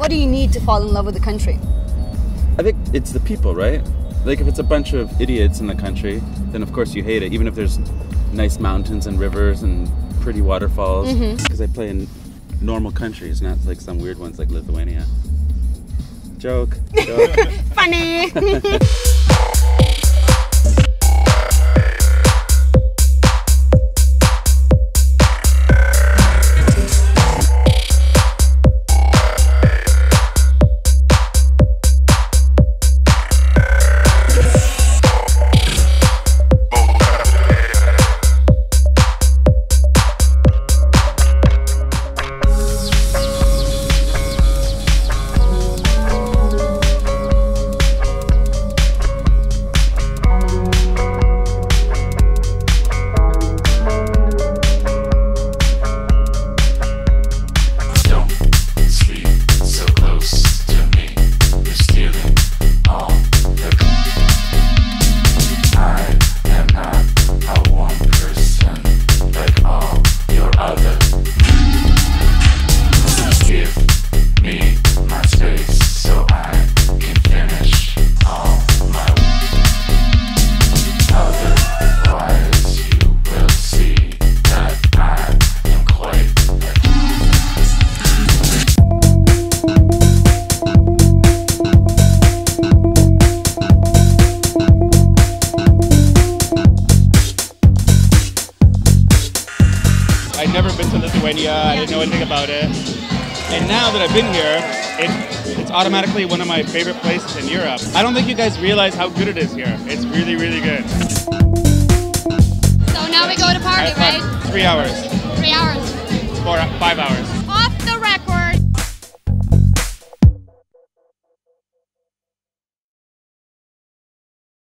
What do you need to fall in love with the country? I think it's the people, right? Like if it's a bunch of idiots in the country, then of course you hate it. Even if there's nice mountains and rivers and pretty waterfalls, mm-hmm. because I play in normal countries, not like some weird ones like Lithuania. Joke. Joke. Funny. Lithuania. I didn't know anything about it. And now that I've been here, it, it's automatically one of my favorite places in Europe. I don't think you guys realize how good it is here. It's really, really good. So now we go to party, right? Three hours, Three hours. four, five hours.